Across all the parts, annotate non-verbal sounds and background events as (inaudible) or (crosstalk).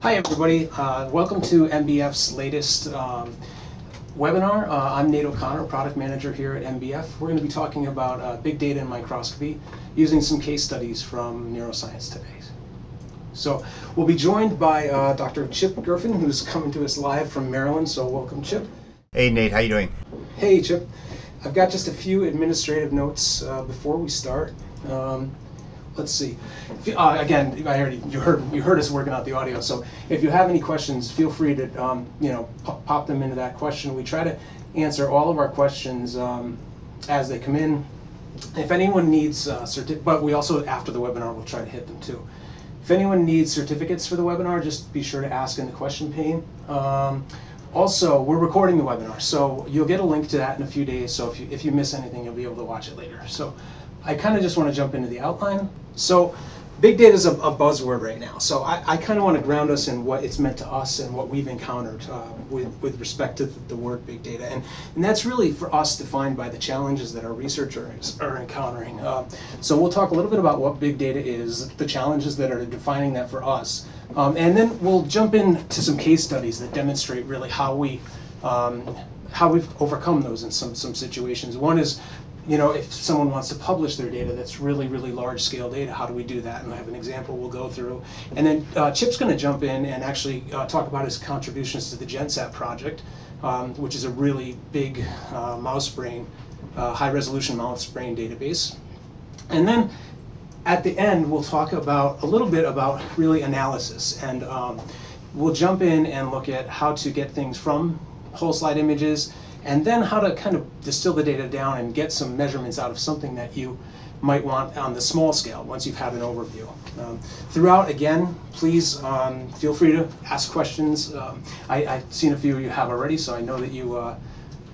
Hi everybody, uh, welcome to MBF's latest um, webinar. Uh, I'm Nate O'Connor, Product Manager here at MBF. We're going to be talking about uh, big data and microscopy using some case studies from neuroscience today. So we'll be joined by uh, Dr. Chip Gerfen, who's coming to us live from Maryland, so welcome Chip. Hey Nate, how you doing? Hey Chip. I've got just a few administrative notes uh, before we start. Um, let's see. Uh, again, I already you heard you heard us working out the audio. So if you have any questions, feel free to um, you know pop, pop, them into that question. We try to answer all of our questions um, as they come in. If anyone needs uh, certi- but we also after the webinar we'll try to hit them too. If anyone needs certificates for the webinar, just be sure to ask in the question pane. Um, also, we're recording the webinar, so you'll get a link to that in a few days. So if you if you miss anything, you'll be able to watch it later. So I kind of just want to jump into the outline. So big data is a, a, buzzword right now. So I, I kind of want to ground us in what it's meant to us and what we've encountered uh, with, with respect to the, the, word big data. And, and that's really for us defined by the challenges that our researchers are encountering. Uh, so we'll talk a little bit about what big data is, the challenges that are defining that for us. Um, and then we'll jump into some case studies that demonstrate really how we um, how we've overcome those in some some situations. One is you know, if someone wants to publish their data that's really, really large scale data, how do we do that? And I have an example we'll go through. And then uh, Chip's going to jump in and actually uh, talk about his contributions to the GenSat project, um, which is a really big uh, mouse brain, uh, high resolution mouse brain database. And then at the end, we'll talk about a little bit about really analysis. And um, we'll jump in and look at how to get things from whole slide images and then how to kind of distill the data down and get some measurements out of something that you might want on the small scale once you've had an overview. Um, throughout, again, please um, feel free to ask questions. Um, I, have seen a few you have already, so I know that you, uh,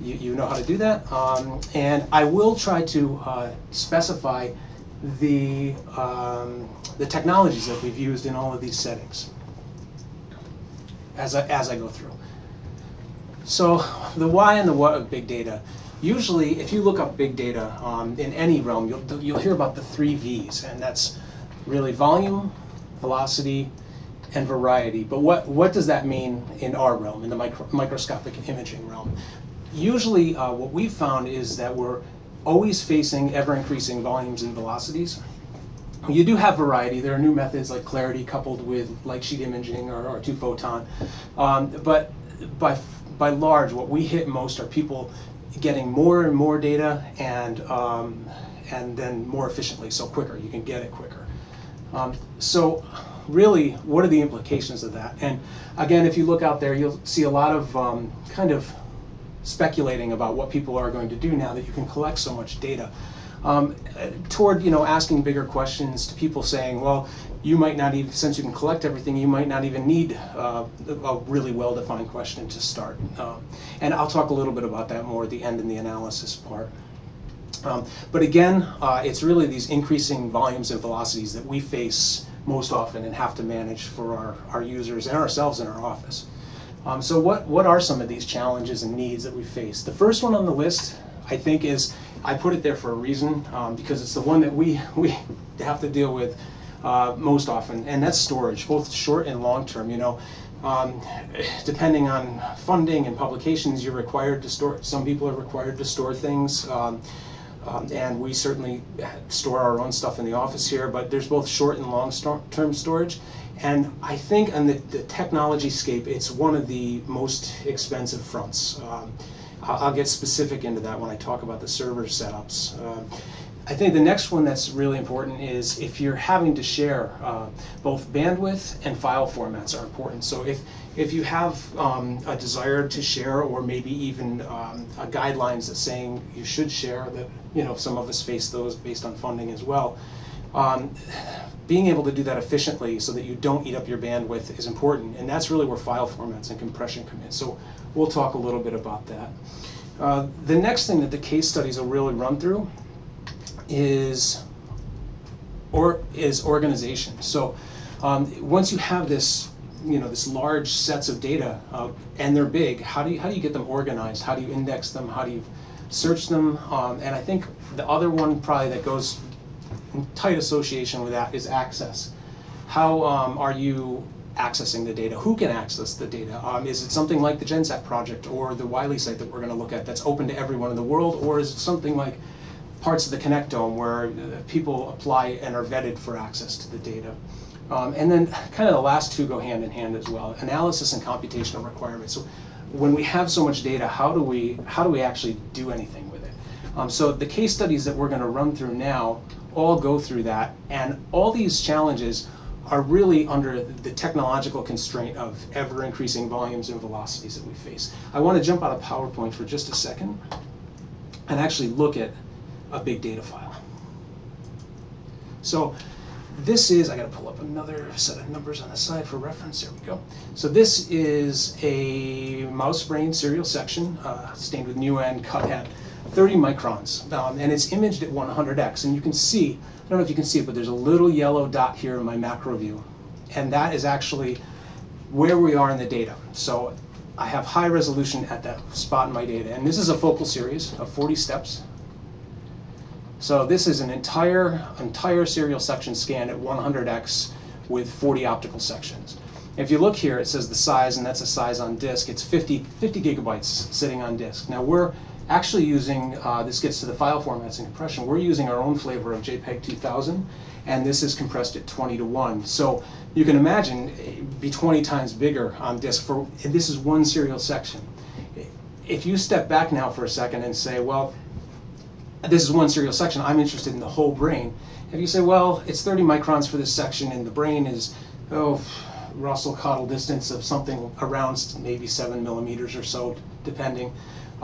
you, you, know how to do that. Um, and I will try to uh, specify the, um, the technologies that we've used in all of these settings as I, as I go through. So the why and the what of big data. Usually, if you look up big data um, in any realm, you'll, you'll hear about the three V's, and that's really volume, velocity, and variety. But what, what does that mean in our realm, in the micro, microscopic imaging realm? Usually, uh, what we've found is that we're always facing ever increasing volumes and velocities. You do have variety. There are new methods like clarity coupled with light sheet imaging or, or two photon. Um, but by by large, what we hit most are people getting more and more data and um, and then more efficiently, so quicker. You can get it quicker. Um, so really, what are the implications of that? And again, if you look out there, you'll see a lot of um, kind of speculating about what people are going to do now that you can collect so much data. Um, toward you know asking bigger questions to people saying, well, you might not even, since you can collect everything, you might not even need uh, a really well-defined question to start. Um, and I'll talk a little bit about that more at the end in the analysis part. Um, but again, uh, it's really these increasing volumes and velocities that we face most often and have to manage for our, our users and ourselves in our office. Um, so what, what are some of these challenges and needs that we face? The first one on the list, I think, is I put it there for a reason um, because it's the one that we, (laughs) we have to deal with uh, most often, and that's storage, both short and long term. You know, um, depending on funding and publications, you're required to store. Some people are required to store things. Um, um, and we certainly store our own stuff in the office here, but there's both short and long term storage. And I think on the, the, technology scape, it's one of the most expensive fronts. Um, I'll, get specific into that when I talk about the server setups. Um, I think the next one that's really important is if you're having to share, uh, both bandwidth and file formats are important. So if if you have um, a desire to share, or maybe even um, guidelines that saying you should share, that you know some of us face those based on funding as well. Um, being able to do that efficiently so that you don't eat up your bandwidth is important, and that's really where file formats and compression come in. So we'll talk a little bit about that. Uh, the next thing that the case studies will really run through is or is organization. So um, once you have this, you know, this large sets of data uh, and they're big, how do you how do you get them organized? How do you index them? How do you search them? Um, and I think the other one probably that goes tight association with that is access. How um, are you accessing the data? Who can access the data? Um, is it something like the GenSat project or the Wiley site that we're going to look at that's open to everyone in the world, or is it something like parts of the Connectome where uh, people apply and are vetted for access to the data? Um, and then kind of the last two go hand in hand as well, analysis and computational requirements. So when we have so much data, how do we, how do we actually do anything with it? Um, so the case studies that we're going to run through now all go through that, and all these challenges are really under the technological constraint of ever increasing volumes and velocities that we face. I want to jump out of PowerPoint for just a second and actually look at a big data file. So this is, I got to pull up another set of numbers on the side for reference. There we go. So this is a mouse brain serial section uh, stained with NeuN cut at 30 microns. Um, and it's imaged at 100x. And you can see, I don't know if you can see it, but there's a little yellow dot here in my macro view. And that is actually where we are in the data. So I have high resolution at that spot in my data. And this is a focal series of 40 steps. So this is an entire, entire serial section scan at 100x with 40 optical sections. If you look here, it says the size, and that's a size on disk. It's 50, 50 gigabytes sitting on disk. Now we're actually using, uh, this gets to the file formats and compression, we're using our own flavor of JPEG 2000, and this is compressed at 20 to 1. So you can imagine it'd be 20 times bigger on disk for, this is one serial section. If you step back now for a second and say, well, this is one serial section, I'm interested in the whole brain. If you say, well, it's 30 microns for this section and the brain is, oh, rostrocaudal distance of something around maybe seven millimeters or so, depending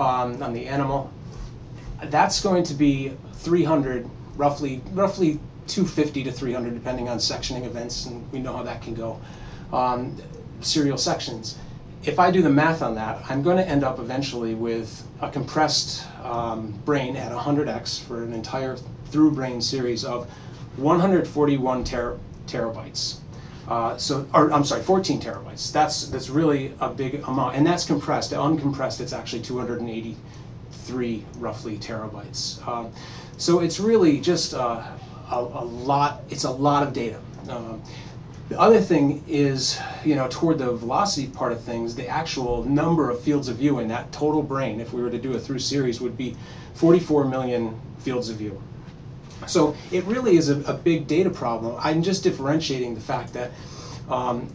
um, on the animal, that's going to be 300, roughly, roughly 250 to 300, depending on sectioning events, and we know how that can go. Um, serial sections if I do the math on that, I'm going to end up eventually with a compressed um, brain at 100x for an entire through brain series of 141 ter terabytes. Uh, so, or I'm sorry, 14 terabytes. That's that's really a big amount, and that's compressed. Uncompressed, it's actually 283 roughly terabytes. Um, so it's really just uh, a, a, lot. It's a lot of data. Um, the other thing is, you know, toward the velocity part of things, the actual number of fields of view in that total brain, if we were to do a through series, would be 44 million fields of view. So it really is a, a big data problem. I'm just differentiating the fact that um,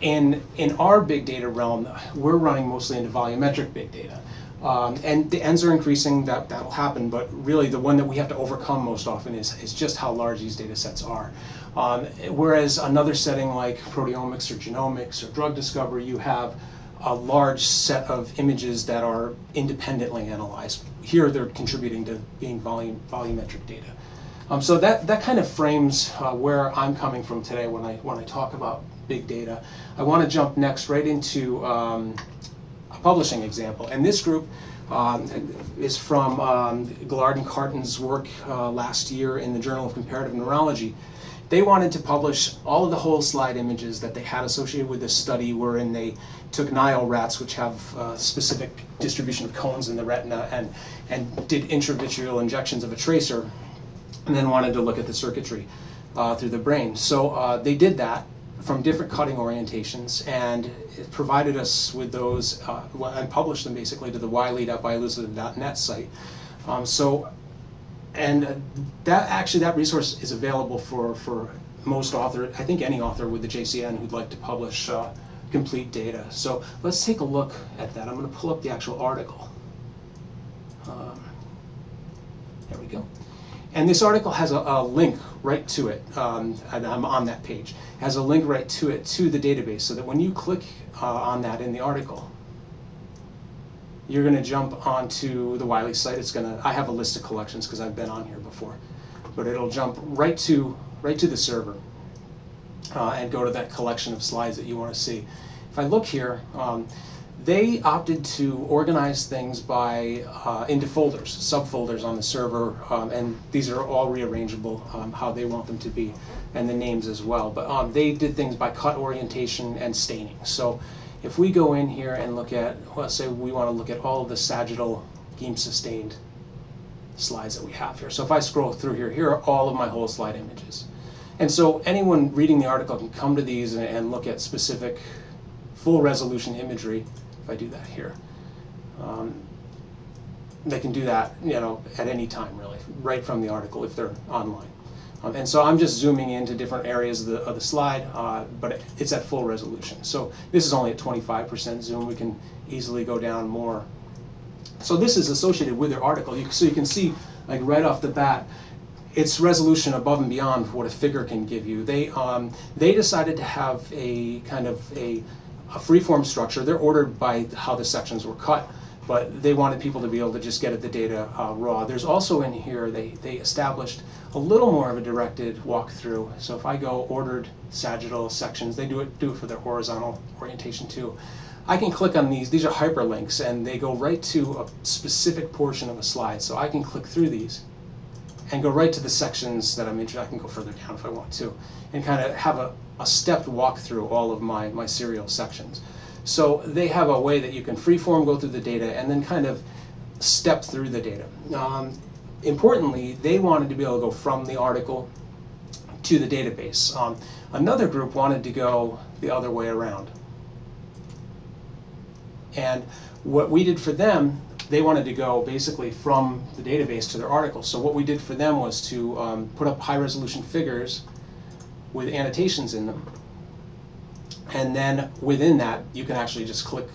in, in our big data realm, we're running mostly into volumetric big data. Um, and the ends are increasing, that, that'll happen, but really the one that we have to overcome most often is, is just how large these data sets are. Um, whereas another setting like proteomics or genomics or drug discovery, you have a large set of images that are independently analyzed. Here they're contributing to being volume, volumetric data. Um, so that, that kind of frames uh, where I'm coming from today when I, when I talk about big data. I want to jump next right into um, a publishing example. And this group um, is from um, Gaillard and Karten's work uh, last year in the Journal of Comparative Neurology they wanted to publish all of the whole slide images that they had associated with this study wherein they took Nile rats, which have a specific distribution of cones in the retina, and, and did intravitreal injections of a tracer, and then wanted to look at the circuitry uh, through the brain. So uh, they did that from different cutting orientations, and provided us with those, uh, and published them basically to the wiley.biolucida.net site. Um, so and that actually that resource is available for for most author I think any author with the JCN who'd like to publish uh, complete data. So let's take a look at that. I'm going to pull up the actual article. Um, there we go. And this article has a, a link right to it, um, and I'm on that page. has a link right to it to the database, so that when you click uh, on that in the article, you're going to jump onto the Wiley site. It's going to, I have a list of collections because I've been on here before, but it'll jump right to, right to the server uh, and go to that collection of slides that you want to see. If I look here, um, they opted to organize things by uh, into folders, subfolders on the server, um, and these are all rearrangeable um, how they want them to be, and the names as well. But um, they did things by cut orientation and staining. So if we go in here and look at, let's say we want to look at all of the sagittal Guim sustained slides that we have here. So if I scroll through here, here are all of my whole slide images. And so anyone reading the article can come to these and, and look at specific full resolution imagery. If I do that here, um, they can do that, you know, at any time really, right from the article if they're online. Um, and so I'm just zooming into different areas of the, of the slide, uh, but it, it's at full resolution. So this is only at 25% zoom. We can easily go down more. So this is associated with their article. You, so you can see, like right off the bat, it's resolution above and beyond what a figure can give you. They um, they decided to have a kind of a, a freeform structure. They're ordered by how the sections were cut but they wanted people to be able to just get at the data uh, raw. There's also in here, they, they established a little more of a directed walkthrough. So if I go ordered sagittal sections, they do it, do it for their horizontal orientation too. I can click on these, these are hyperlinks, and they go right to a specific portion of a slide. So I can click through these and go right to the sections that I'm interested I can go further down if I want to, and kind of have a, a stepped walk through all of my, my serial sections. So they have a way that you can freeform go through the data and then kind of step through the data. Um, importantly, they wanted to be able to go from the article to the database. Um, another group wanted to go the other way around. And what we did for them, they wanted to go basically from the database to their article. So what we did for them was to um, put up high resolution figures with annotations in them and then within that, you can actually just click,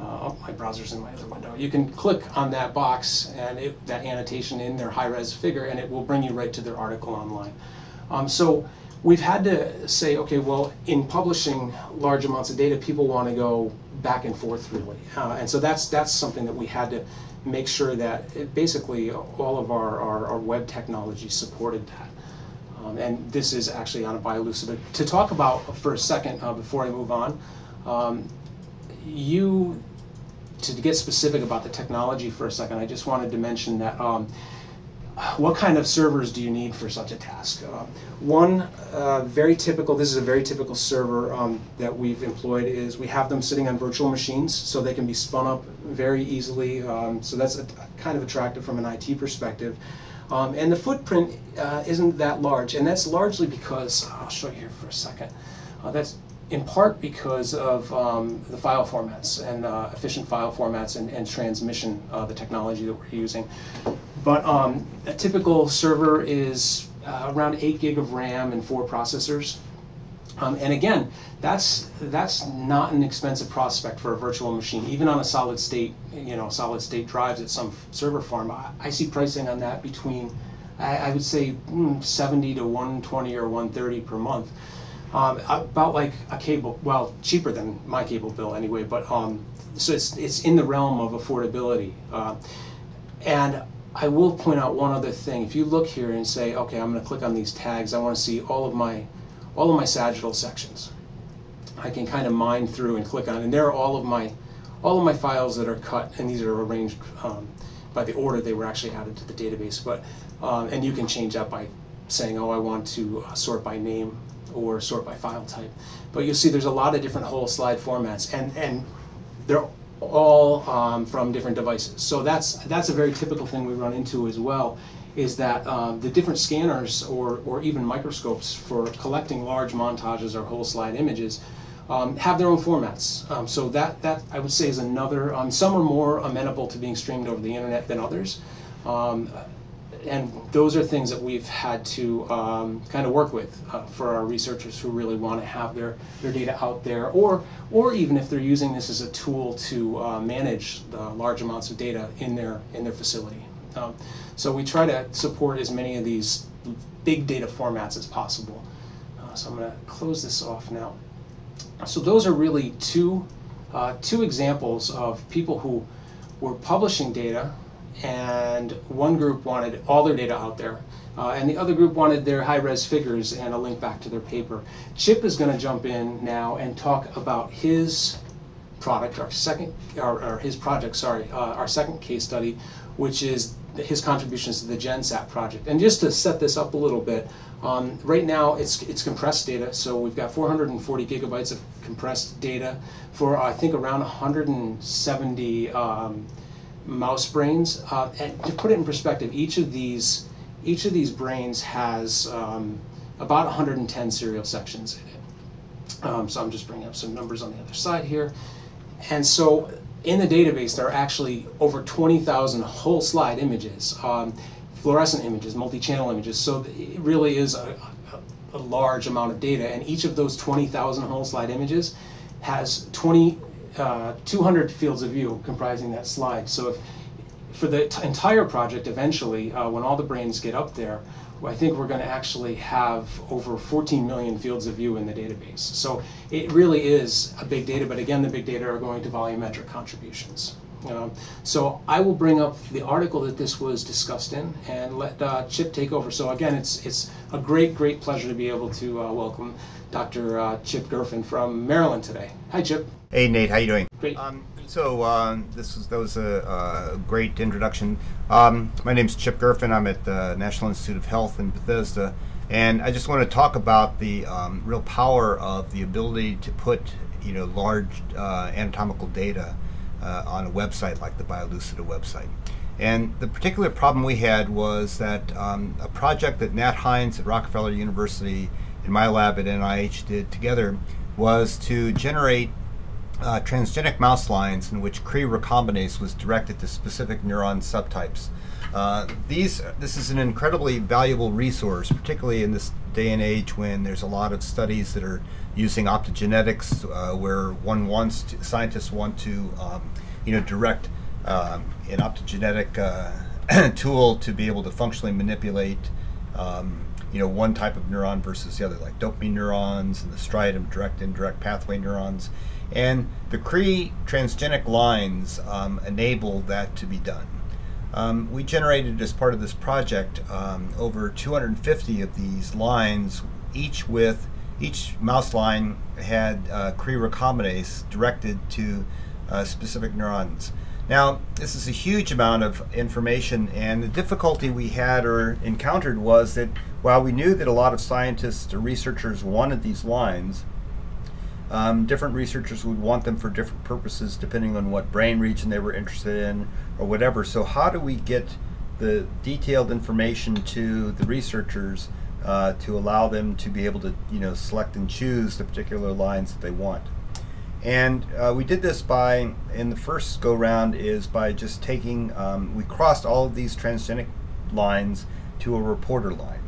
uh, oh, my browser's in my other window. You can click on that box and it, that annotation in their high-res figure, and it will bring you right to their article online. Um, so we've had to say, okay, well, in publishing large amounts of data, people want to go back and forth really. Uh, and so that's, that's something that we had to make sure that it, basically all of our, our, our web technology supported that. Um, and this is actually on a biolucidate. To talk about for a second uh, before I move on, um, you, to get specific about the technology for a second, I just wanted to mention that um, what kind of servers do you need for such a task? Uh, one uh, very typical, this is a very typical server um, that we've employed is we have them sitting on virtual machines so they can be spun up very easily. Um, so that's a kind of attractive from an IT perspective. Um, and the footprint uh, isn't that large, and that's largely because, I'll show you here for a second, uh, that's in part because of um, the file formats and uh, efficient file formats and, and transmission, uh, the technology that we're using. But um, a typical server is uh, around 8 gig of RAM and four processors. Um, and again, that's that's not an expensive prospect for a virtual machine, even on a solid state, you know, solid state drives at some server farm. I, I see pricing on that between, I, I would say, mm, 70 to 120 or 130 per month. Um, about like a cable, well, cheaper than my cable bill anyway. But um, so it's it's in the realm of affordability. Uh, and I will point out one other thing. If you look here and say, okay, I'm going to click on these tags, I want to see all of my all of my sagittal sections. I can kind of mine through and click on, and there are all of my all of my files that are cut, and these are arranged um, by the order they were actually added to the database. But um, and you can change that by saying, oh, I want to uh, sort by name or sort by file type. But you'll see there's a lot of different whole slide formats, and and they're all um, from different devices. So that's that's a very typical thing we run into as well is that um, the different scanners or, or even microscopes for collecting large montages or whole slide images um, have their own formats. Um, so that, that I would say is another, um, some are more amenable to being streamed over the internet than others. Um, and those are things that we've had to kind of work with uh, for our researchers who really want to have their, their data out there, or, or even if they're using this as a tool to uh, manage the large amounts of data in their, in their facility. Um, so we try to support as many of these big data formats as possible. Uh, so I'm going to close this off now. So those are really two, uh, two examples of people who were publishing data and one group wanted all their data out there uh, and the other group wanted their high-res figures and a link back to their paper. Chip is going to jump in now and talk about his product, our second, or, or his project, sorry, uh, our second case study, which is his contributions to the GenSat project. And just to set this up a little bit, um, right now it's it's compressed data, so we've got 440 gigabytes of compressed data for I think around 170 um, mouse brains. Uh, and to put it in perspective, each of these each of these brains has um, about 110 serial sections in it. Um, so I'm just bringing up some numbers on the other side here. And so in the database, there are actually over 20,000 whole slide images, um, fluorescent images, multi-channel images. So it really is a, a, large amount of data. And each of those 20,000 whole slide images has 20, uh, 200 fields of view comprising that slide. So if, for the entire project, eventually, uh, when all the brains get up there, I think we're going to actually have over 14 million fields of view in the database. So it really is a big data, but again, the big data are going to volumetric contributions. Um, so I will bring up the article that this was discussed in and let uh, Chip take over. So again, it's it's a great, great pleasure to be able to uh, welcome Dr. Uh, Chip Gerfen from Maryland today. Hi, Chip. Hey, Nate. How you doing? Great. Um, so uh, this was that was a, a great introduction. Um, my name is Chip Gerfen. I'm at the National Institute of Health in Bethesda, and I just want to talk about the um, real power of the ability to put you know large uh, anatomical data uh, on a website like the BioLucida website. And the particular problem we had was that um, a project that Nat Heintz at Rockefeller University and my lab at NIH did together was to generate uh, transgenic mouse lines in which Cre recombinase was directed to specific neuron subtypes. Uh, these, this is an incredibly valuable resource, particularly in this day and age when there's a lot of studies that are using optogenetics, uh, where one wants to, scientists want to, um, you know, direct um, an optogenetic uh, (clears throat) tool to be able to functionally manipulate, um, you know, one type of neuron versus the other, like dopamine neurons and the striatum direct indirect pathway neurons. And the Cre transgenic lines um, enable that to be done. Um, we generated as part of this project um, over 250 of these lines, each with each mouse line had uh, Cre recombinase directed to uh, specific neurons. Now, this is a huge amount of information, and the difficulty we had or encountered was that while we knew that a lot of scientists or researchers wanted these lines, um, different researchers would want them for different purposes depending on what brain region they were interested in or whatever. So, how do we get the detailed information to the researchers uh, to allow them to be able to, you know, select and choose the particular lines that they want? And uh, we did this by, in the first go round, is by just taking, um, we crossed all of these transgenic lines to a reporter line.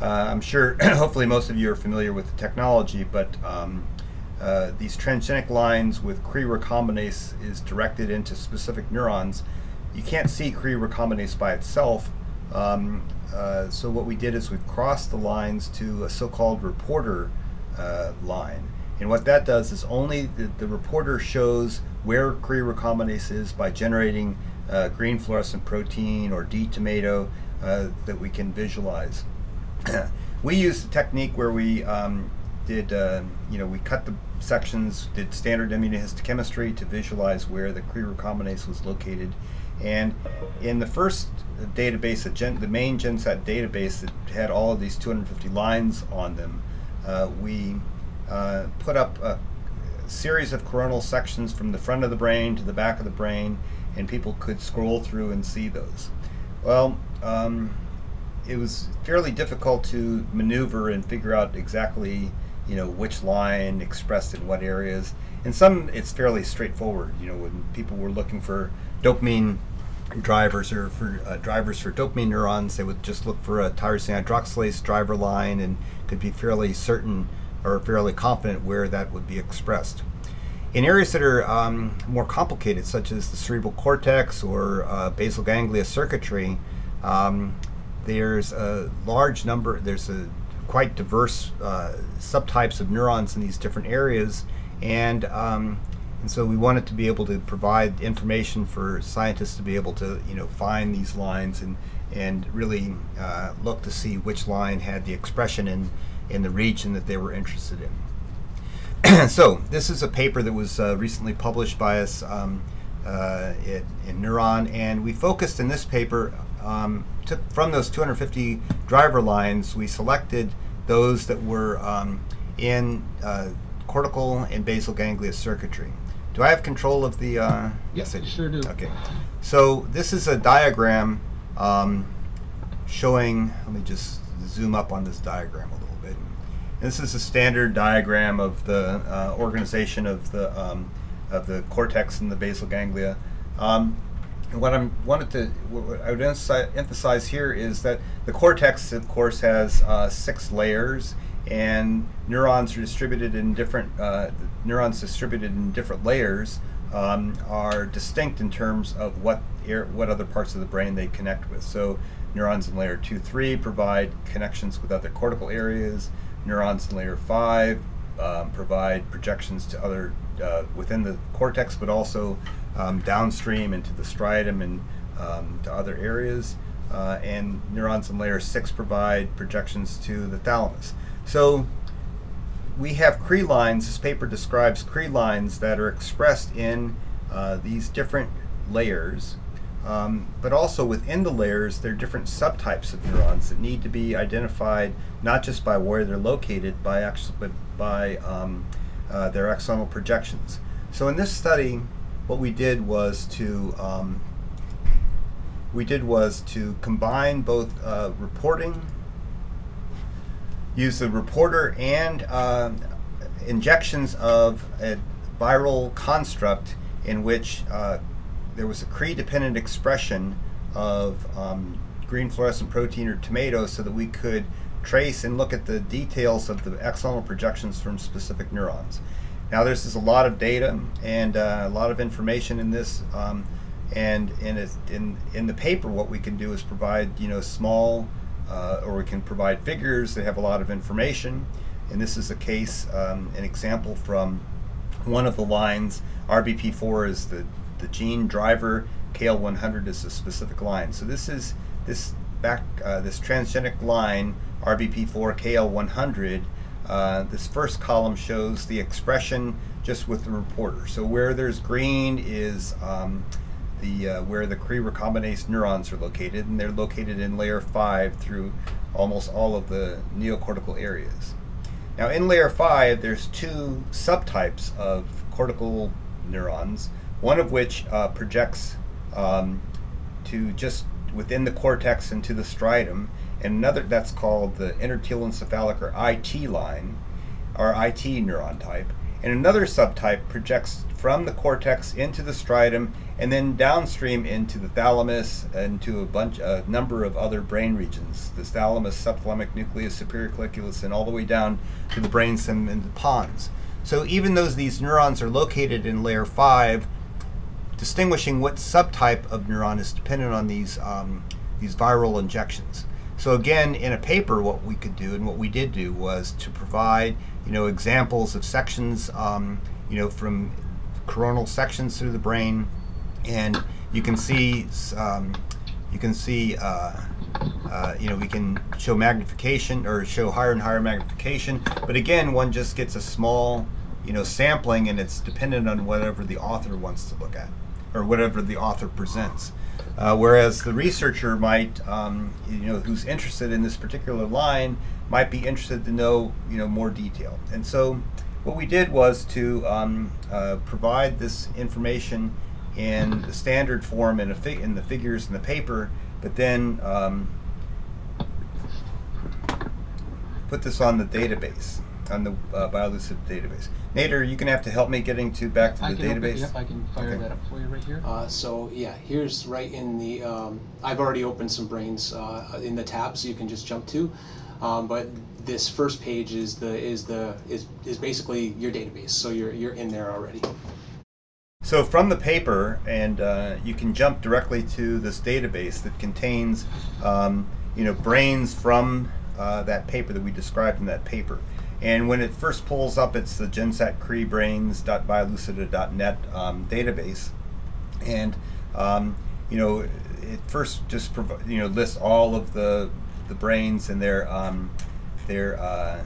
Uh, I'm sure, (clears throat) hopefully, most of you are familiar with the technology, but um, uh, these transgenic lines with Cre recombinase is directed into specific neurons. You can't see Cre recombinase by itself. Um, uh, so what we did is we crossed the lines to a so-called reporter uh, line. And what that does is only the, the reporter shows where Cre recombinase is by generating uh, green fluorescent protein or tdTomato uh, that we can visualize. (clears throat) we use the technique where we um, did, uh, you know, we cut the sections, did standard immunohistochemistry to visualize where the Cre recombinase was located. And in the first database, the, Gen, the main GenSat database that had all of these 250 lines on them, uh, we uh, put up a series of coronal sections from the front of the brain to the back of the brain, and people could scroll through and see those. Well, um, it was fairly difficult to maneuver and figure out exactly you know which line expressed in what areas. In some, it's fairly straightforward. You know, when people were looking for dopamine drivers or for uh, drivers for dopamine neurons, they would just look for a tyrosine hydroxylase driver line and could be fairly certain or fairly confident where that would be expressed. In areas that are um, more complicated, such as the cerebral cortex or uh, basal ganglia circuitry, um, there's a large number, there's a quite diverse uh, subtypes of neurons in these different areas, and um, and so we wanted to be able to provide information for scientists to be able to you know find these lines and and really uh, look to see which line had the expression in in the region that they were interested in. (clears throat) so this is a paper that was uh, recently published by us um, uh, in, in Neuron, and we focused in this paper um, took from those 250 driver lines, we selected those that were um, in uh, cortical and basal ganglia circuitry. Do I have control of the? Uh, yes, I sure do. Okay, so this is a diagram um, showing. Let me just zoom up on this diagram a little bit. this is a standard diagram of the uh, organization of the um, of the cortex and the basal ganglia. And what I wanted to, what I would emphasize here is that the cortex, of course, has uh, six layers, and neurons are distributed in different uh, neurons distributed in different layers um, are distinct in terms of what what other parts of the brain they connect with. So neurons in layer two, three provide connections with other cortical areas. Neurons in layer five um, provide projections to other uh, within the cortex, but also um, downstream into the striatum and um, to other areas. Uh, and neurons in layer 6 provide projections to the thalamus. So we have Cre lines, this paper describes Cre lines that are expressed in uh, these different layers, um, but also within the layers there are different subtypes of neurons that need to be identified not just by where they're located, by actually, but by um, uh, their axonal projections. So in this study, what we did was to um, we did was to combine both uh, reporting, use the reporter and uh, injections of a viral construct in which uh, there was a Cre-dependent expression of um, green fluorescent protein or tomato so that we could trace and look at the details of the axonal projections from specific neurons. Now there's just a lot of data and uh, a lot of information in this, um, and in, a, in in the paper, what we can do is provide you know small, uh, or we can provide figures that have a lot of information. And this is a case, um, an example from one of the lines. RBP4 is the the gene driver. KL100 is a specific line. So this is this back uh, this transgenic line RBP4 KL100 uh, this first column shows the expression just with the reporter. So where there's green is um, the uh, where the Cre recombinase neurons are located, and they're located in layer 5 through almost all of the neocortical areas. Now in layer 5, there's two subtypes of cortical neurons, one of which uh, projects um, to just within the cortex and to the striatum, and another that's called the intertelencephalic or IT line, or IT neuron type. And another subtype projects from the cortex into the striatum and then downstream into the thalamus and to a bunch, a number of other brain regions. The thalamus, subthalamic nucleus, superior colliculus, and all the way down to the brainstem and the pons. So even though these neurons are located in layer five, distinguishing what subtype of neuron is dependent on these um, these viral injections. So again, in a paper, what we could do and what we did do was to provide, you know, examples of sections, um, you know, from coronal sections through the brain, and you can see, um, you can see, uh, uh, you know, we can show magnification or show higher and higher magnification, but again, one just gets a small, you know, sampling, and it's dependent on whatever the author wants to look at or whatever the author presents. Uh, whereas the researcher might, um, you know, who's interested in this particular line, might be interested to know, you know, more detail. And so, what we did was to um, uh, provide this information in the standard form in, in the figures in the paper, but then um, put this on the database, on the uh, Biolucida database. Nader, you can have to help me getting to back to I the can database. Open, yep, I can fire Okay. that up for you right here. Uh, so yeah, here's right in the. Um, I've already opened some brains uh, in the tab, so you can just jump to. Um, but this first page is the is the is, is basically your database. So you're you're in there already. So from the paper, and uh, you can jump directly to this database that contains, um, you know, brains from uh, that paper that we described in that paper. And when it first pulls up, it's the GenSat Cre brains.biolucida.net um, database, and um, you know, it first just you know lists all of the the brains and their um, their uh,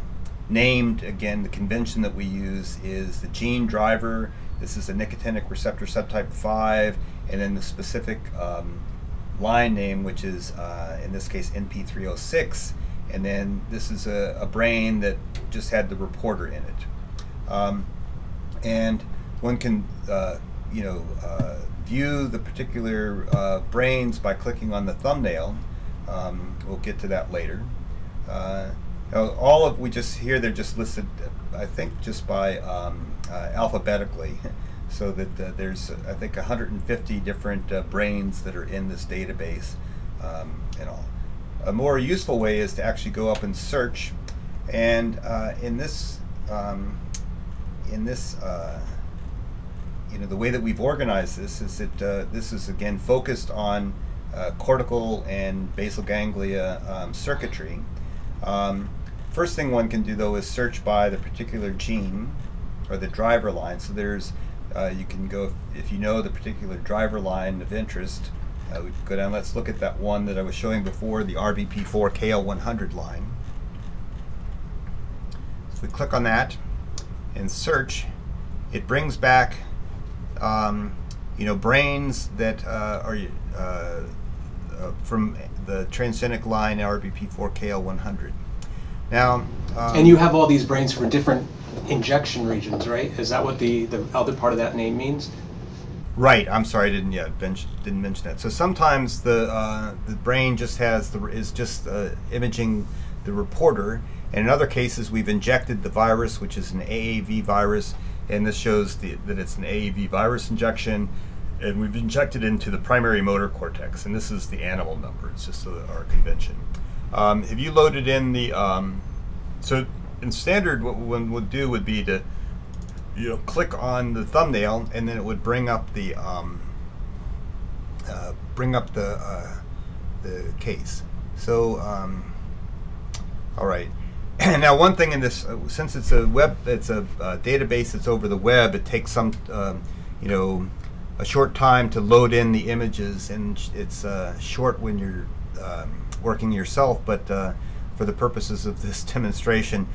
named again. The convention that we use is the gene driver. This is a nicotinic receptor subtype five, and then the specific um, line name, which is uh, in this case NP306 and then this is a, a brain that just had the reporter in it. Um, and one can, uh, you know, uh, view the particular uh, brains by clicking on the thumbnail. Um, we'll get to that later. Uh, all of we just here they're just listed, I think, just by um, uh, alphabetically, (laughs) so that uh, there's I think 150 different brains that are in this database, um, and all. A more useful way is to actually go up and search, and uh, in this um, in this uh, you know the way that we've organized this is that uh, this is again focused on cortical and basal ganglia um, circuitry. Um, First thing one can do though is search by the particular gene or the driver line. So there's, uh, you can go, if you know the particular driver line of interest, uh, we go down, let's look at that one that I was showing before, the RBP4 KL100 line. So we click on that and search, it brings back um, you know, brains that uh, are uh, uh, from the transgenic line RBP4 KL100. Now, um, and you have all these brains for different injection regions, right? Is that what the, the other part of that name means? Right. I'm sorry, I didn't bench, didn't mention that. So sometimes the uh, the brain just has the is just uh, imaging the reporter, and in other cases we've injected the virus, which is an AAV virus, and this shows the, that it's an AAV virus injection, and we've injected into the primary motor cortex, and this is the animal number. It's just our convention. Um, if you loaded in the, um, so in standard what one would do would be to, you know, click on the thumbnail and then it would bring up the, um, uh, bring up the, uh, the case. So, um, all right. And (clears throat) now, one thing in this, uh, since it's a web, it's a uh, database that's over the web, it takes some, um, you know, a short time to load in the images, and it's uh, short when you're um, working yourself, but uh, for the purposes of this (laughs) demonstration,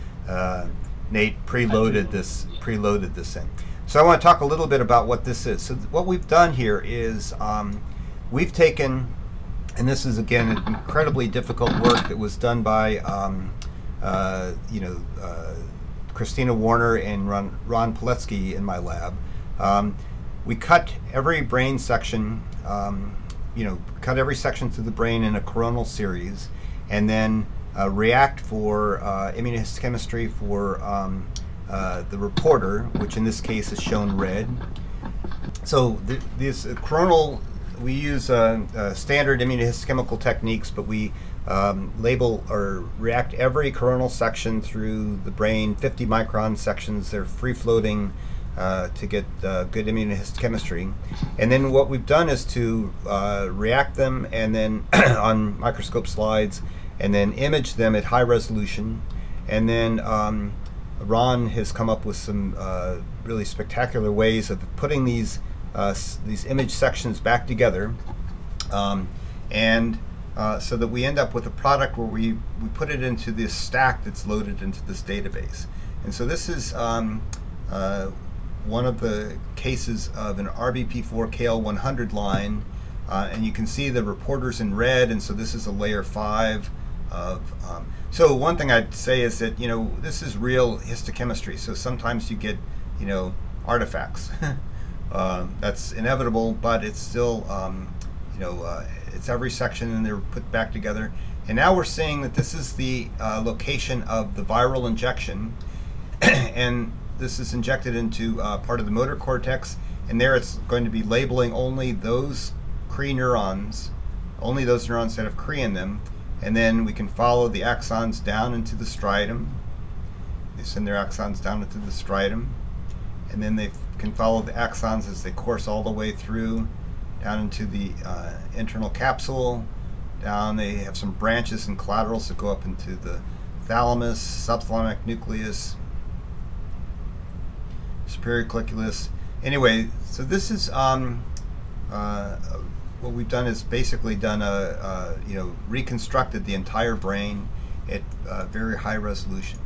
Nate preloaded this preloaded this in. So I want to talk a little bit about what this is. So what we've done here is um, we've taken, and this is again incredibly difficult work that was done by um, uh, you know uh, Christina Warner and Ron, Ron in my lab. Um, we cut every brain section um, you know, cut every section through the brain in a coronal series, and then uh, react for uh, immunohistochemistry for um, uh, the reporter, which in this case is shown red. So th this coronal, we use uh, uh, standard immunohistochemical techniques, but we um, label or react every coronal section through the brain, 50 micron sections. They're free floating uh, to get uh, good immunohistochemistry. And then what we've done is to uh, react them and then (clears throat) on microscope slides and then image them at high resolution. And then um, Ron has come up with some uh, really spectacular ways of putting these uh, these image sections back together. Um, and uh, so that we end up with a product where we, we put it into this stack that's loaded into this database. And so this is um, uh, one of the cases of an RBP4 KL100 line, uh, and you can see the reporters in red, and so this is a layer 5 of. Um, so one thing I'd say is that, you know, this is real histochemistry, so sometimes you get, you know, artifacts. uh, (laughs) that's inevitable, but it's still, um, you know, uh, it's every section and they're put back together. And now we're seeing that this is the uh, location of the viral injection. (clears throat) and this is injected into uh, part of the motor cortex, and there it's going to be labeling only those Cre neurons, only those neurons that have Cre in them, and then we can follow the axons down into the striatum. They send their axons down into the striatum, and then they can follow the axons as they course all the way through down into the uh, internal capsule. Down, they have some branches and collaterals that go up into the thalamus, subthalamic nucleus, superior colliculus. Anyway, so this is um, uh, what we've done is basically done a, a, you know reconstructed the entire brain at uh, very high resolution.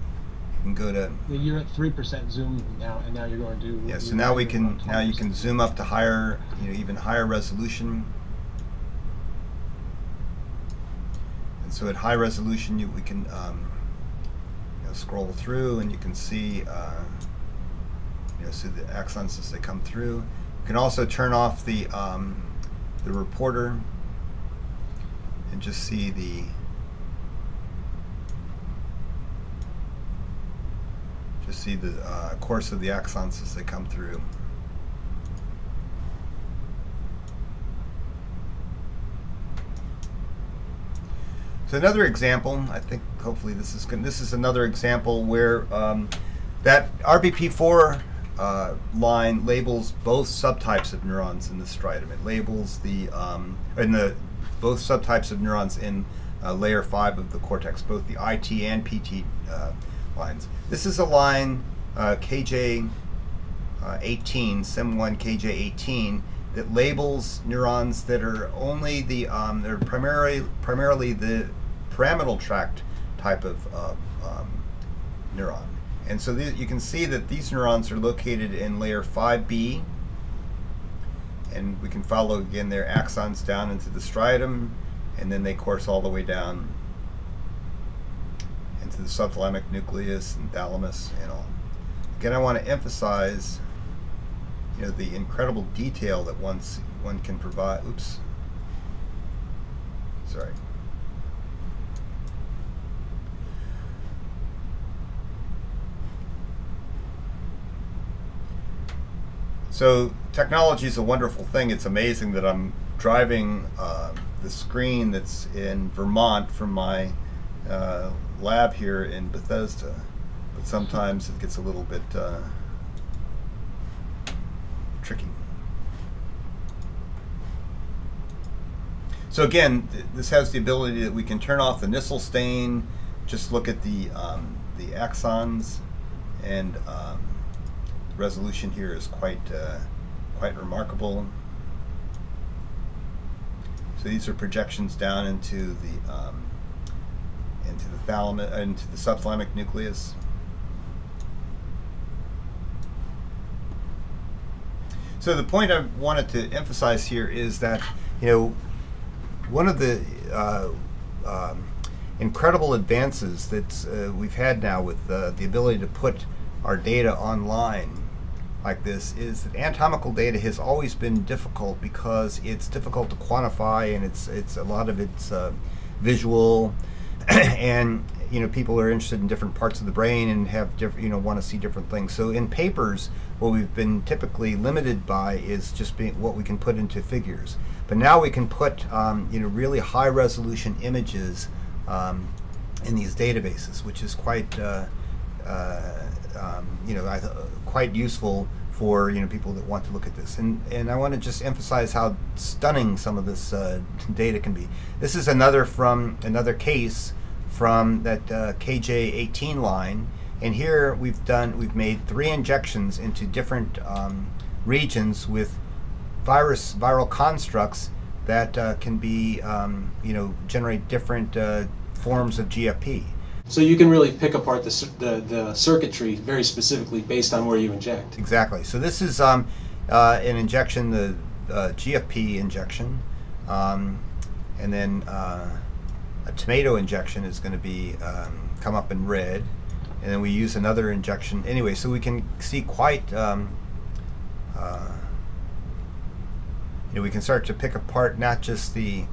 You can go to you're at three percent zoom now, and now you're going to do. yeah. So now we can now you can zoom up to higher you know even higher resolution. And so at high resolution, you, we can um, you know, scroll through, and you can see. Uh, you know, see the axons as they come through. You can also turn off the um, the reporter and just see the Just see the uh, course of the axons as they come through. So another example, I think hopefully this is good. This is another example where um, that RBP4 uh, line labels both subtypes of neurons in the striatum. It labels the um, in the both subtypes of neurons in uh, layer five of the cortex, both the IT and PT uh, lines. This is a line uh, KJ18, SIM1 KJ18 that labels neurons that are only the um, they're primarily primarily the pyramidal tract type of uh, um, neuron. And so th you can see that these neurons are located in layer 5B, and we can follow again their axons down into the striatum, and then they course all the way down into the subthalamic nucleus and thalamus and all. Again, I want to emphasize you know, the incredible detail that one's, one can provide. Oops. Sorry. So technology is a wonderful thing. It's amazing that I'm driving uh, the screen that's in Vermont from my uh, lab here in Bethesda, but sometimes it gets a little bit uh, tricky. So again, th this has the ability that we can turn off the Nissl stain, just look at the um, the axons, and um, resolution here is quite uh, quite remarkable. So these are projections down into the um, into the thalamus, uh, into the subthalamic nucleus. So the point I wanted to emphasize here is that you know one of the uh, um, incredible advances that uh, we've had now with uh, the ability to put our data online like this is that anatomical data has always been difficult because it's difficult to quantify and it's it's a lot of it's uh, visual. (clears throat) And you know people are interested in different parts of the brain and have different you know want to see different things. So in papers what we've been typically limited by is just being what we can put into figures. But now we can put um, you know really high resolution images um, in these databases which is quite uh, uh, um, you know, I, quite useful for you know people that want to look at this. And and I want to just emphasize how stunning some of this uh, data can be. This is another from another case from that uh, KJ18 line. And here we've done we've made three injections into different um, regions with virus viral constructs that uh, can be um, you know generate different uh, forms of GFP. So you can really pick apart the, the, the, circuitry very specifically based on where you inject. Exactly. So this is um, uh, an injection, the uh, GFP injection, um, and then uh, a tomato injection is going to be um, come up in red, and then we use another injection. Anyway, so we can see quite. Um, uh, you know, we can start to pick apart not just the,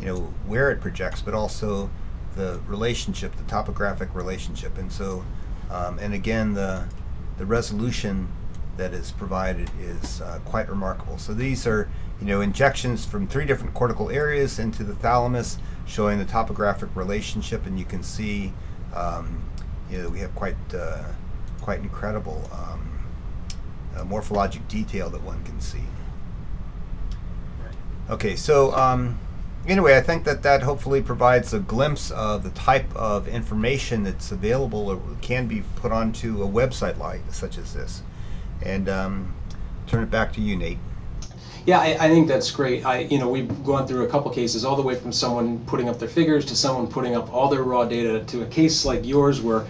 you know, where it projects, but also the relationship, the topographic relationship. And so, um, and again, the, the resolution that is provided is uh, quite remarkable. So these are, you know, injections from three different cortical areas into the thalamus, showing the topographic relationship, and you can see, um, you know, we have quite, uh, quite incredible um, uh, morphologic detail that one can see. Okay, so um, anyway, I think that that hopefully provides a glimpse of the type of information that's available or can be put onto a website like such as this. And um, turn it back to you, Nate. Yeah, I, I, think that's great. I, you know, we've gone through a couple cases, all the way from someone putting up their figures to someone putting up all their raw data to a case like yours where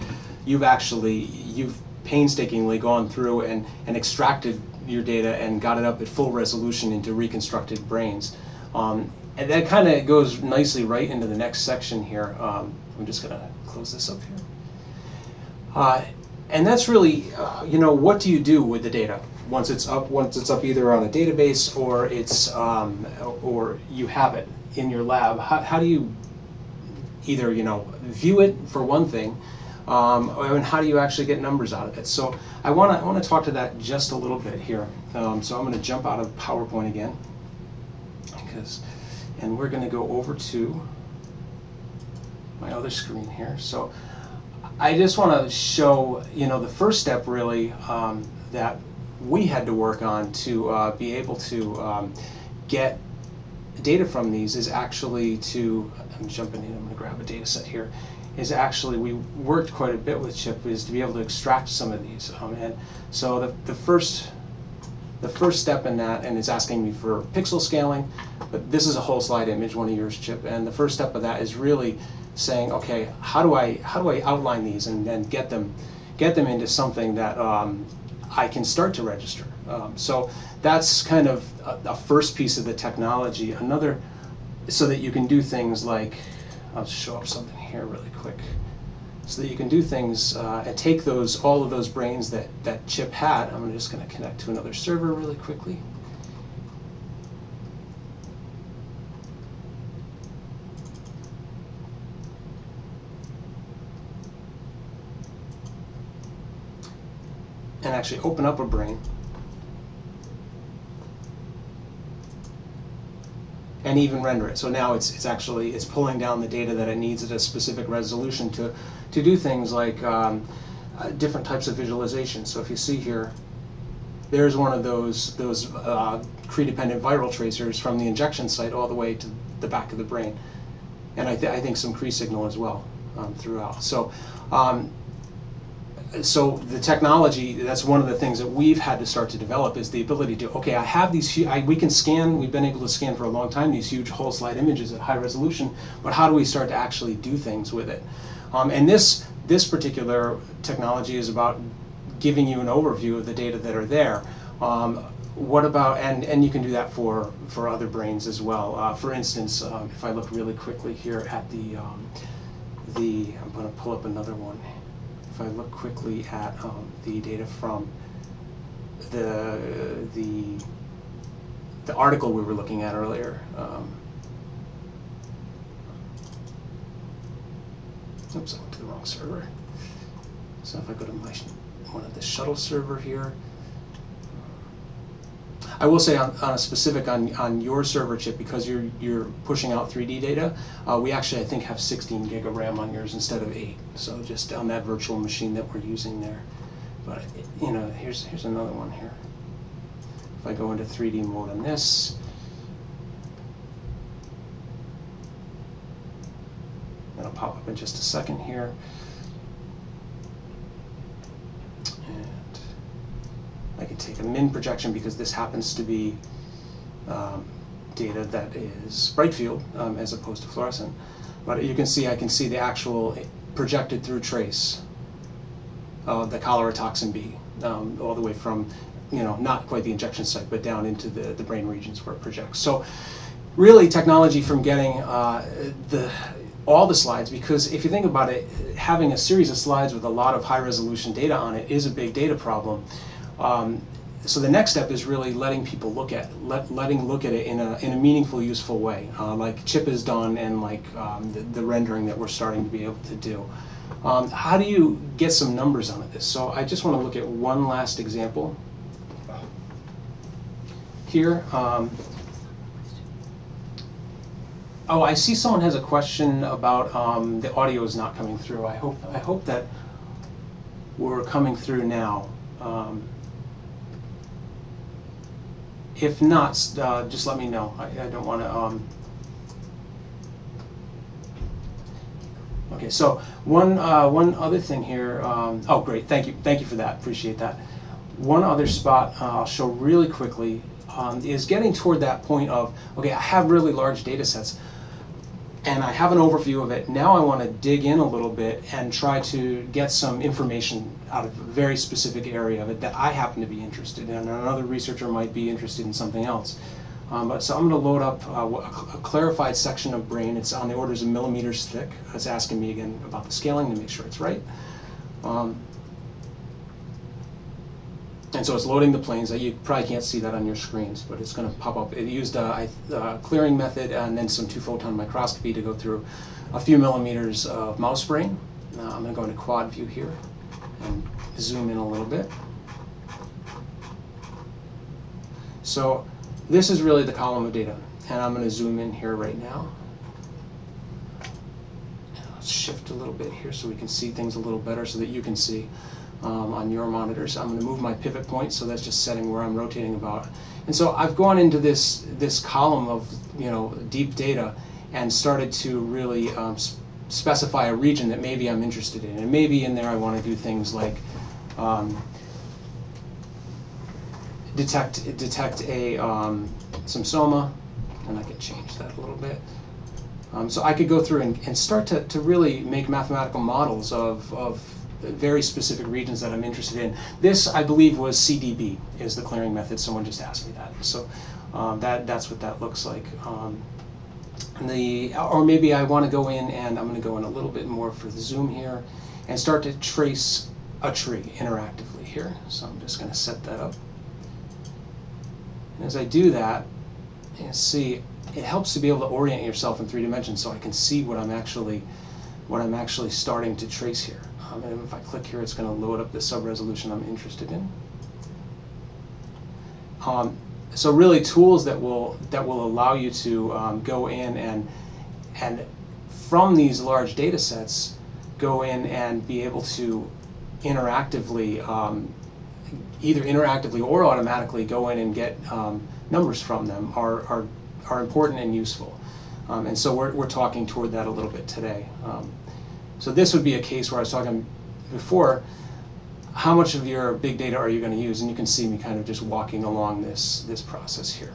you've actually you've painstakingly gone through and, and extracted your data and got it up at full resolution into reconstructed brains. Um, and that kind of goes nicely right into the next section here. Um, I'm just going to close this up here. Uh, and that's really, uh, you know, what do you do with the data once it's up? Once it's up either on a database or it's um, or you have it in your lab. How, how do you either, you know, view it for one thing, Um, and how do you actually get numbers out of it? So I want to I want to talk to that just a little bit here. Um, so I'm going to jump out of PowerPoint again, because, and we're going to go over to my other screen here. So I just want to show, you know, the first step really um, that we had to work on to uh, be able to um, get data from these is actually to, I'm jumping in, I'm going to grab a data set here, is actually, we worked quite a bit with CHIP, is to be able to extract some of these. Um, and so the, the first the first step in that, and it's asking me for pixel scaling, but this is a whole slide image, one of yours, Chip, and the first step of that is really saying, okay, how do I how do I outline these and then get them get them into something that um, I can start to register. Um, so that's kind of a, a, first piece of the technology. Another, so that you can do things like, I'll show up something here really quick, so that you can do things uh, and take those all of those brains that that chip had. I'm just going to connect to another server really quickly. and actually open up a brain and even render it. So now it's, it's actually it's pulling down the data that it needs at a specific resolution to, to do things like um, uh, different types of visualization. So if you see here, there's one of those those uh, Cre-dependent viral tracers from the injection site all the way to the back of the brain, and I, th I think some Cre signal as well um, throughout. So um, so the technology that's one of the things that we've had to start to develop is the ability to okay i have these I, we can scan we've been able to scan for a long time these huge whole slide images at high resolution but how do we start to actually do things with it? Um, and this this particular technology is about giving you an overview of the data that are there. Um, what about and and you can do that for for other brains as well. Uh, for instance um, if i look really quickly here at the um, the i'm going to pull up another one if I look quickly at um, the data from the the the article we were looking at earlier. Um, oops, I went to the wrong server. So if I go to my one of the shuttle server here, I will say on, on a specific on, on your server chip, because you're, you're pushing out 3D data, uh, we actually, I think, have 16 gig of RAM on yours instead of 8. So just on that virtual machine that we're using there. But, you know, here's, here's another one here. If I go into 3D mode on this, it'll pop up in just a second here. I can take a min projection because this happens to be um, data that is bright field um, as opposed to fluorescent. But you can see I can see the actual projected through trace of the cholera toxin B um, all the way from, you know, not quite the injection site, but down into the, the brain regions where it projects. So really technology from getting uh, the all the slides because if you think about it, having a series of slides with a lot of high resolution data on it is a big data problem. Um, so the next step is really letting people look at let, letting look at it in a, in a meaningful useful way uh, like chip has done and like um, the, the, rendering that we're starting to be able to do. Um, how do you get some numbers on this? So I just want to look at one last example. Here um, oh I see someone has a question about um, the audio is not coming through. I hope I hope that we're coming through now. Um, if not, uh, just let me know. I, I don't want to. Um... Okay, so one uh, one other thing here. Um, oh, great! Thank you, thank you for that. Appreciate that. One other spot uh, I'll show really quickly um, is getting toward that point of okay, I have really large data sets and I have an overview of it. Now I want to dig in a little bit and try to get some information out of a very specific area of it that I happen to be interested in, another researcher might be interested in something else. Um, but, so I'm going to load up uh, a clarified section of brain. It's on the orders of millimeters thick. It's asking me again about the scaling to make sure it's right. Um, and so it's loading the planes. You probably can't see that on your screens, but it's going to pop up. It used uh, a, a, uh, clearing method and then some two-photon microscopy to go through a few millimeters of mouse brain. Now I'm going to go into quad view here and zoom in a little bit. So this is really the column of data, and I'm going to zoom in here right now. Let's shift a little bit here so we can see things a little better so that you can see um, on your monitors. I'm going to move my pivot point, so that's just setting where I'm rotating about. And so I've gone into this this column of you know deep data and started to really um, specify a region that maybe I'm interested in, and maybe in there I want to do things like um, detect detect a um, some soma, and I can change that a little bit. Um, so I could go through and, and start to, to really make mathematical models of, of very specific regions that I'm interested in. This, I believe, was SeeDB, is the clearing method. Someone just asked me that. So um, that that's what that looks like. Um, the Or maybe I want to go in and I'm going to go in a little bit more for the zoom here and start to trace a tree interactively here. So I'm just going to set that up. And as I do that, you see, it helps to be able to orient yourself in three dimensions so I can see what I'm actually what I'm actually starting to trace here. Um, and if I click here, it's going to load up the sub-resolution I'm interested in. Um, so really tools that will that will allow you to um, go in and and from these large data sets go in and be able to interactively um, either interactively or automatically go in and get um, numbers from them are, are, are important and useful. Um, and so we're, we're talking toward that a little bit today. Um, so this would be a case where I was talking before, how much of your big data are you going to use? And you can see me kind of just walking along this, this process here.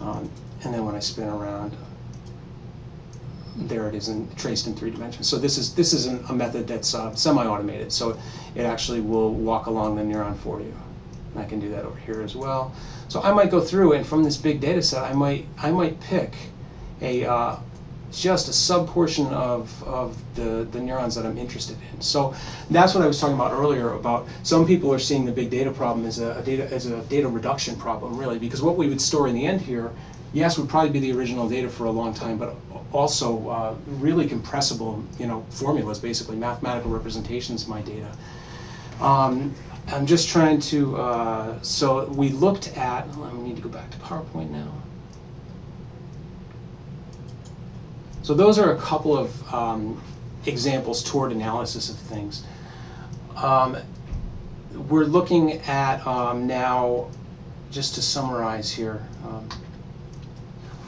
Um, and then when I spin around, there it is in, traced in three dimensions. So this is this is an, a method that's uh, semi-automated. So it actually will walk along the neuron for you. I can do that over here as well. So I might go through and from this big data set, I might I might pick a uh, just a sub portion of, of the, the neurons that I'm interested in. So that's what I was talking about earlier about some people are seeing the big data problem as a, a data as a data reduction problem really because what we would store in the end here yes, would probably be the original data for a long time, but also uh, really compressible, you know, formulas, basically mathematical representations of my data. Um, I'm just trying to, uh, so we looked at, I need to go back to PowerPoint now. So those are a couple of um, examples toward analysis of things. Um, we're looking at um, now, just to summarize here, um,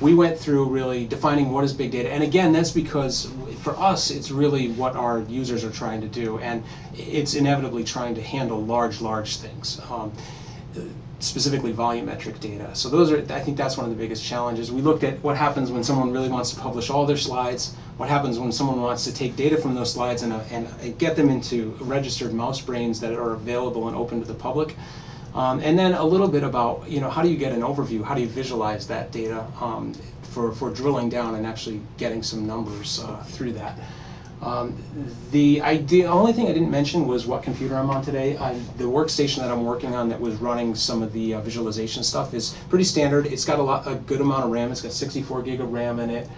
we went through really defining what is big data. And again, that's because for us, it's really what our users are trying to do. And it's inevitably trying to handle large, large things, um, specifically volumetric data. So those are, I think that's one of the biggest challenges. We looked at what happens when someone really wants to publish all their slides, what happens when someone wants to take data from those slides and, uh, and get them into registered mouse brains that are available and open to the public. Um, and then a little bit about, you know, how do you get an overview? How do you visualize that data um, for, for drilling down and actually getting some numbers uh, through that? Um, the idea, only thing I didn't mention was what computer I'm on today. I, the workstation that I'm working on that was running some of the uh, visualization stuff is pretty standard. It's got a, lot, a good amount of RAM. It's got 64 gig of RAM in it.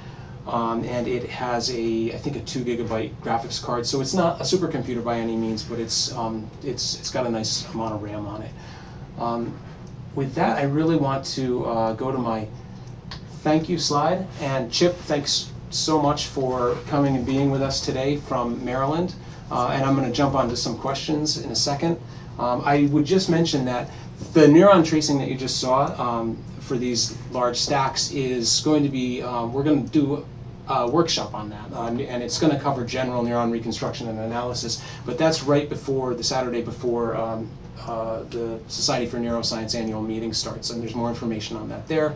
Um, and it has a, I think, a two gigabyte graphics card. So it's not a supercomputer by any means, but it's um, it's it's got a nice amount of RAM on it. Um, with that, I really want to uh, go to my thank you slide. And Chip, thanks so much for coming and being with us today from Maryland. Uh, and I'm going to jump onto some questions in a second. Um, I would just mention that the neuron tracing that you just saw um, for these large stacks is going to be, um, we're going to do a workshop on that. Uh, and it's going to cover general neuron reconstruction and analysis. But that's right before, the Saturday before um, uh, the Society for Neuroscience annual meeting starts, and there's more information on that there.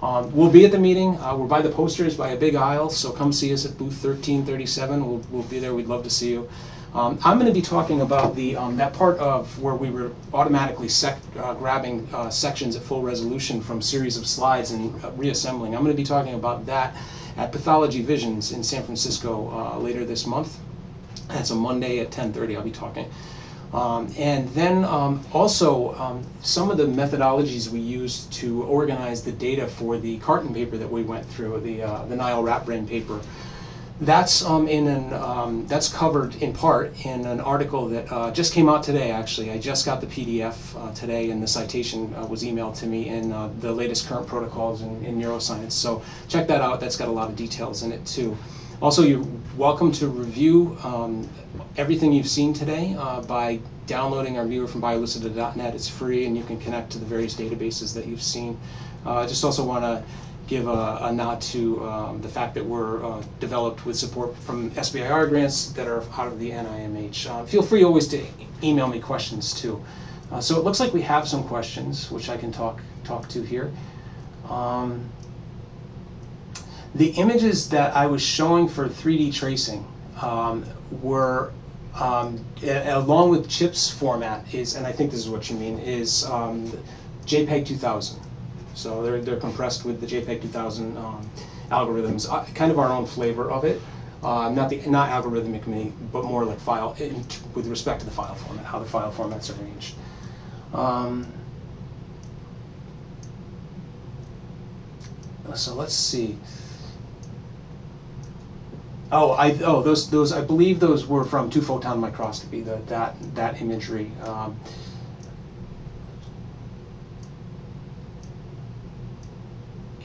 Um, we'll be at the meeting. Uh, we're by the posters by a big aisle, so come see us at booth 1337. We'll, we'll be there. We'd love to see you. Um, I'm going to be talking about the um, that part of where we were automatically sec uh, grabbing uh, sections at full resolution from series of slides and uh, reassembling. I'm going to be talking about that at Pathology Visions in San Francisco uh, later this month. That's a Monday at 10:30. I'll be talking. Um, and then um, also um, some of the methodologies we used to organize the data for the Karten paper that we went through, the, uh, the Nile rat brain paper. That's um, in an um, that's covered in part in an article that uh, just came out today. Actually, I just got the PDF uh, today, and the citation uh, was emailed to me in uh, the latest current protocols in, in, neuroscience. So check that out. That's got a lot of details in it too. Also, you're welcome to review um, everything you've seen today uh, by downloading our viewer from biolucida.net. It's free, and you can connect to the various databases that you've seen. I uh, just also want to give a, a nod to um, the fact that we're uh, developed with support from SBIR grants that are out of the NIMH. Uh, feel free always to email me questions too. Uh, so it looks like we have some questions which I can talk talk to here. Um, the images that I was showing for 3D tracing um, were um, along with CHIPS format is, and I think this is what you mean, is um, JPEG 2000. So they're, they're compressed with the JPEG 2000 um, algorithms, uh, kind of our own flavor of it. Uh, not the not algorithmic, but more like file in, with respect to the file format, how the file format's are arranged. Um, so let's see. Oh, I oh those those I believe those were from two photon microscopy. The, that that imagery. Um,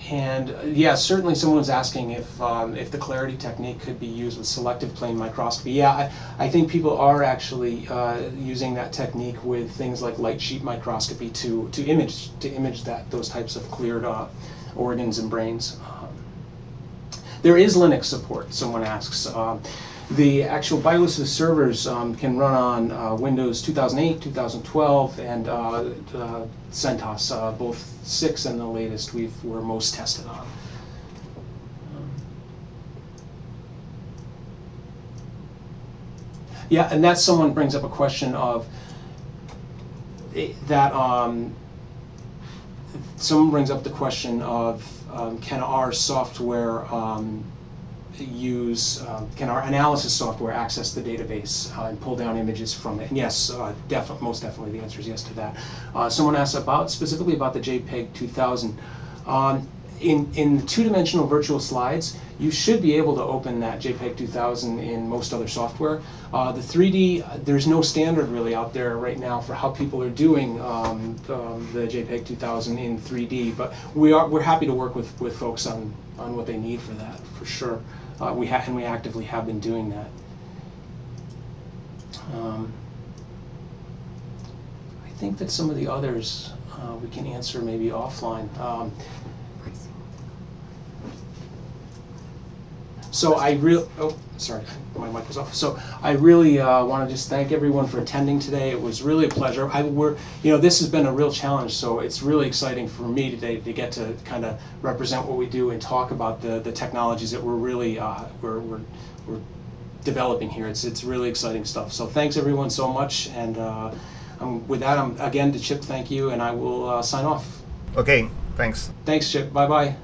And uh, yeah, certainly was asking if um, if the clarity technique could be used with selective plane microscopy. Yeah, I, I think people are actually uh, using that technique with things like light sheet microscopy to to image to image that those types of cleared uh, organs and brains. There is Linux support. Someone asks. Um, the actual BioLucida servers um, can run on uh, Windows 2008, 2012, and uh, uh, CentOS, uh, both 6 and the latest we've, we're most tested on. Yeah, and that someone brings up a question of eh, that um, someone brings up the question of um, can our software um, use, uh, can our analysis software access the database uh, and pull down images from it? And yes, uh, def most definitely the answer is yes to that. Uh, someone asked about, specifically about the JPEG 2000. Um, in, in two-dimensional virtual slides, you should be able to open that JPEG 2000 in most other software. Uh, the 3D, there's no standard really out there right now for how people are doing um, um, the JPEG 2000 in 3D, but we are, we're happy to work with, with folks on, on what they need for that, for sure. Uh, we and we actively have been doing that. Um, I think that some of the others uh, we can answer maybe offline. Um, so I really, oh, sorry, my mic was off. So I really uh, want to just thank everyone for attending today. It was really a pleasure. I we're, you know, this has been a real challenge. So it's really exciting for me today to get to kind of represent what we do and talk about the the technologies that we're really uh, we're, we're we're developing here. It's it's really exciting stuff. So thanks everyone so much. And uh, with that, I'm again to Chip. Thank you, and I will uh, sign off. Okay. Thanks. Thanks, Chip. Bye bye.